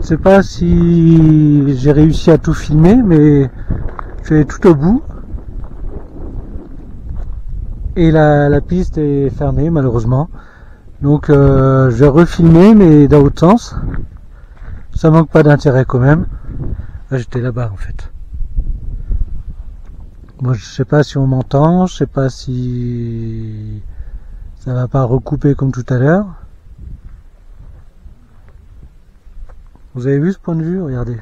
Je sais pas si j'ai réussi à tout filmer, mais je vais tout au bout. Et la, piste est fermée malheureusement. Donc euh, je vais refilmer mais dans l'autre sens. Ça manque pas d'intérêt quand même. Là j'étais là-bas en fait. Moi je sais pas si on m'entend, je sais pas si ça va pas recouper comme tout à l'heure. Vous avez vu ce point de vue? Regardez.